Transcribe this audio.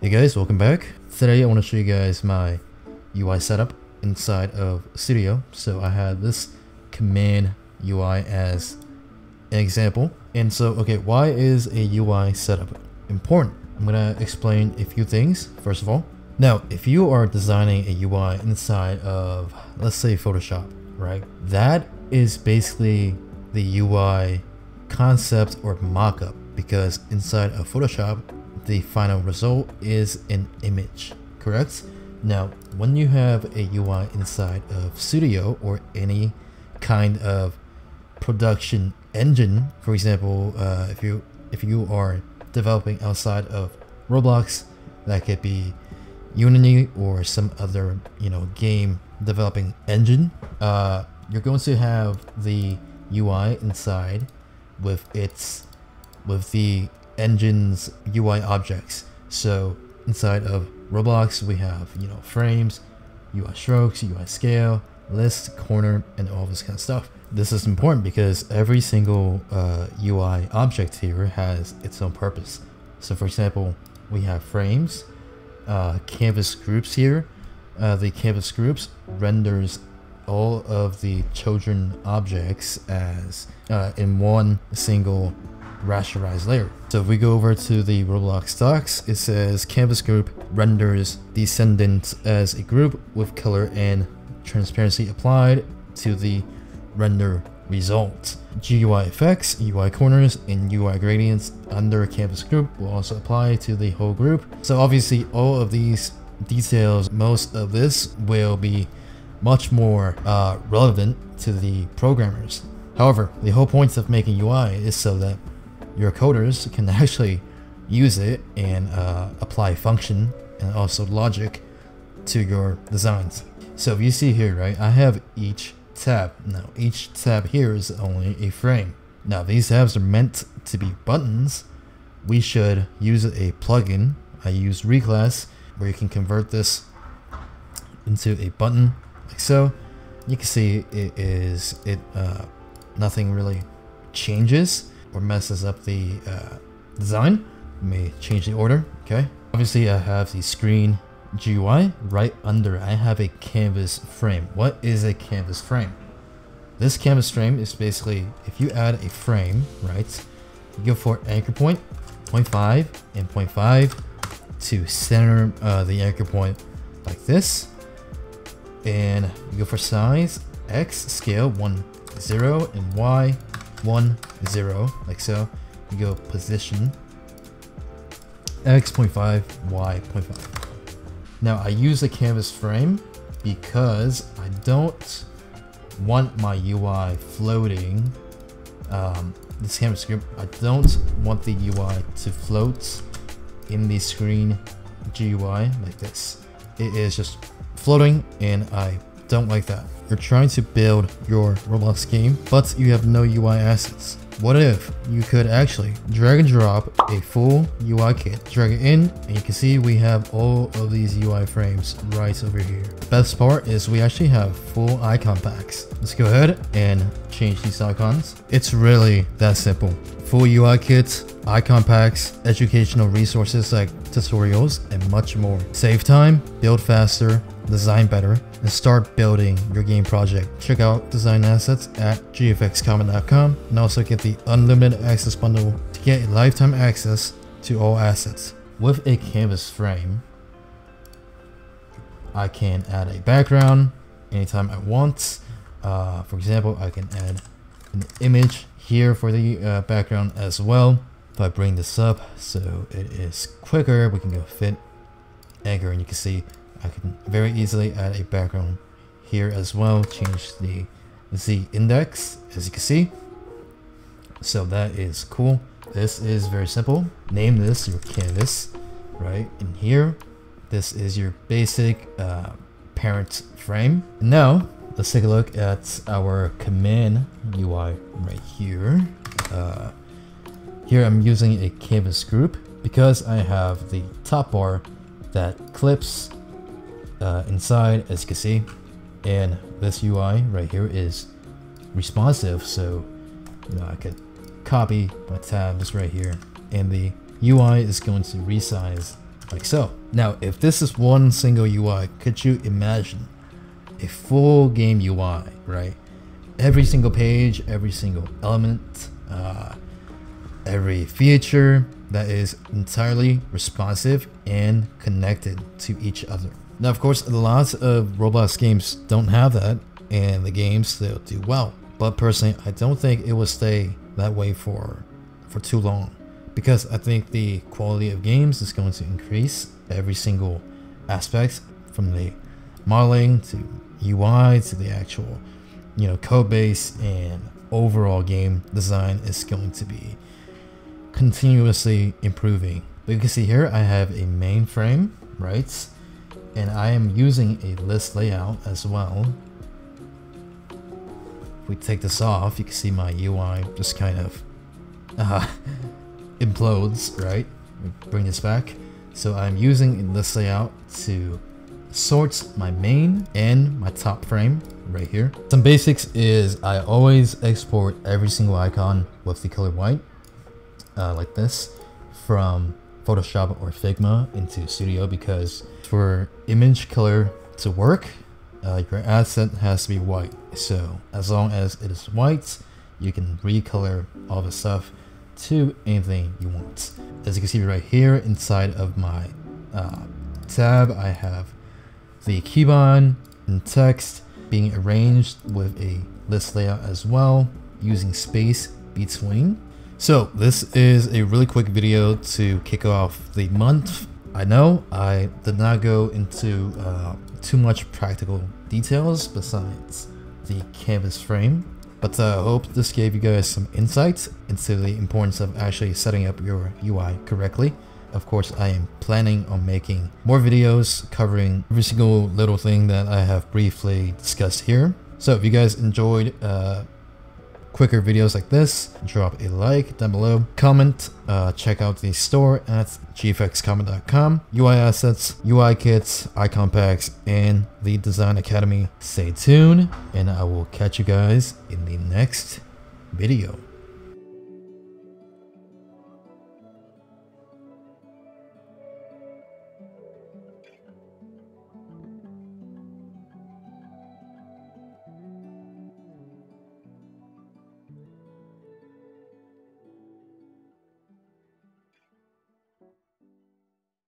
Hey guys, welcome back. Today I want to show you guys my UI setup inside of Studio. So I have this command UI as an example. And so, okay, why is a UI setup important? I'm gonna explain a few things, first of all. Now, if you are designing a UI inside of, let's say Photoshop, right? That is basically the UI concept or mockup because inside of Photoshop, the final result is an image, correct? Now, when you have a UI inside of Studio or any kind of production engine, for example, uh, if you if you are developing outside of Roblox, that could be Unity or some other you know game developing engine, uh, you're going to have the UI inside with its with the engine's UI objects. So inside of Roblox, we have you know frames, UI strokes, UI scale, list, corner, and all this kind of stuff. This is important because every single uh, UI object here has its own purpose. So for example, we have frames, uh, canvas groups here. Uh, the canvas groups renders all of the children objects as uh, in one single rasterized layer. So if we go over to the Roblox docs, it says canvas group renders descendant as a group with color and transparency applied to the render result. GUI effects, UI corners, and UI gradients under canvas group will also apply to the whole group. So obviously all of these details, most of this will be much more uh, relevant to the programmers. However, the whole point of making UI is so that your coders can actually use it and uh, apply function and also logic to your designs. So if you see here, right, I have each tab. Now each tab here is only a frame. Now these tabs are meant to be buttons. We should use a plugin. I use Reclass where you can convert this into a button like so. You can see it is it uh, nothing really changes or messes up the uh, design. Let me change the order. Okay. Obviously, I have the screen GUI right under. I have a canvas frame. What is a canvas frame? This canvas frame is basically if you add a frame, right? You go for anchor point, 0.5 and 0.5 to center uh, the anchor point like this and you go for size x scale 1 0 and y 1 0 like so you go position x 0.5 y 0.5 now I use a canvas frame because I don't want my UI floating um, this canvas group I don't want the UI to float in the screen GUI like this it is just floating and I don't like that. You're trying to build your Roblox game, but you have no UI assets. What if you could actually drag and drop a full UI kit, drag it in, and you can see we have all of these UI frames right over here. Best part is we actually have full icon packs. Let's go ahead and change these icons. It's really that simple. Full UI kits, icon packs, educational resources like tutorials, and much more. Save time, build faster, design better, and start building your game project. Check out design assets at gfxcomet.com and also get the unlimited access bundle to get lifetime access to all assets. With a canvas frame, I can add a background anytime I want. Uh, for example, I can add an image here for the uh, background as well. If I bring this up so it is quicker, we can go fit anchor and you can see I can very easily add a background here as well. Change the Z index as you can see. So that is cool. This is very simple. Name this your canvas, right? In here, this is your basic uh, parent frame. Now, let's take a look at our command UI right here. Uh, here I'm using a canvas group because I have the top bar that clips uh, inside as you can see and this UI right here is responsive so you know I could copy my tabs right here and the UI is going to resize like so. Now, if this is one single UI, could you imagine a full game UI, right? Every single page, every single element, uh, every feature that is entirely responsive and connected to each other. Now, of course, lots of Roblox games don't have that, and the games still do well. But personally, I don't think it will stay that way for for too long because I think the quality of games is going to increase every single aspect from the modeling to UI to the actual you know code base and overall game design is going to be continuously improving. But you can see here I have a mainframe, right? And I am using a list layout as well. If we take this off, you can see my UI just kind of uh, implodes, right? Bring this back. So I'm using a list layout to sort my main and my top frame right here. Some basics is I always export every single icon with the color white, uh, like this, from Photoshop or Figma into Studio because for image color to work, uh, your asset has to be white. So as long as it is white, you can recolor all the stuff to anything you want. As you can see right here inside of my uh, tab, I have the keybind and text being arranged with a list layout as well using space between. So this is a really quick video to kick off the month. I know I did not go into uh, too much practical details besides the canvas frame but uh, I hope this gave you guys some insights into the importance of actually setting up your UI correctly. Of course, I am planning on making more videos covering every single little thing that I have briefly discussed here. So if you guys enjoyed uh, quicker videos like this, drop a like down below, comment, uh, check out the store at gfxcomet.com, UI assets, UI kits, icon packs, and the Design Academy. Stay tuned, and I will catch you guys in the next video.